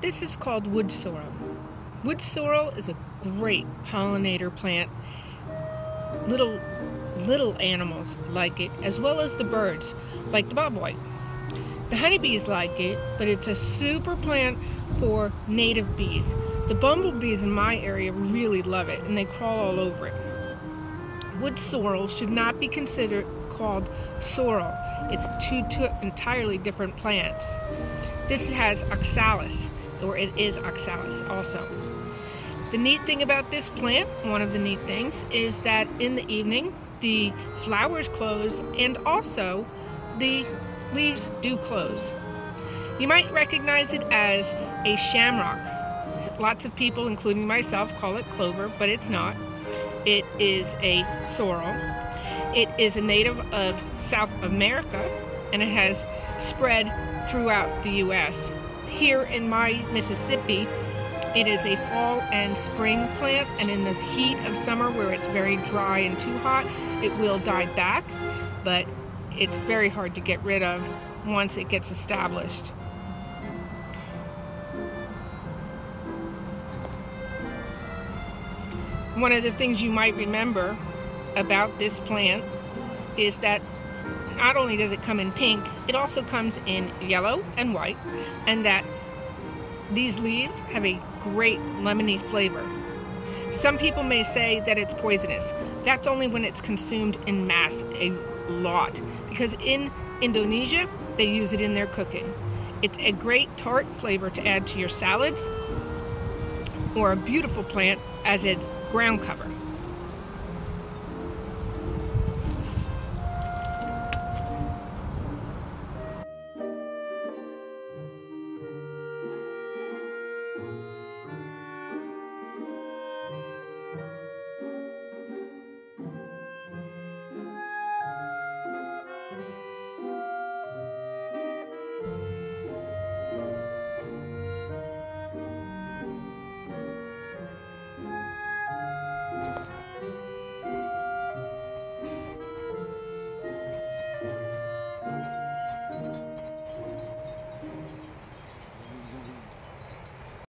This is called wood sorrel. Wood sorrel is a great pollinator plant. Little little animals like it as well as the birds, like the bobwhite. The honeybees like it, but it's a super plant for native bees. The bumblebees in my area really love it and they crawl all over it. Wood sorrel should not be considered called sorrel. It's two, two entirely different plants. This has oxalis, or it is oxalis also. The neat thing about this plant, one of the neat things, is that in the evening the flowers close and also the leaves do close. You might recognize it as a shamrock. Lots of people, including myself, call it clover, but it's not. It is a sorrel. It is a native of South America and it has spread throughout the U.S. Here in my Mississippi, it is a fall and spring plant, and in the heat of summer where it's very dry and too hot, it will die back, but it's very hard to get rid of once it gets established. One of the things you might remember about this plant is that not only does it come in pink, it also comes in yellow and white, and that these leaves have a great lemony flavor. Some people may say that it's poisonous. That's only when it's consumed in mass, a lot, because in Indonesia, they use it in their cooking. It's a great tart flavor to add to your salads or a beautiful plant as a ground cover.